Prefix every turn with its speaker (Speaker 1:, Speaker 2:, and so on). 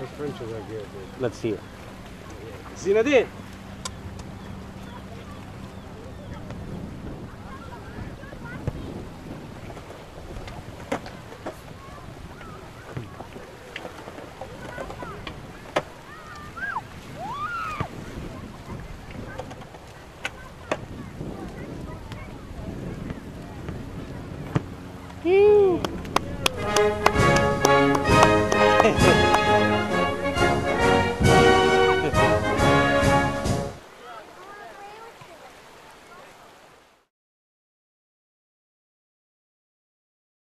Speaker 1: The French are good.
Speaker 2: Let's see it.
Speaker 1: Zinedine! Woo!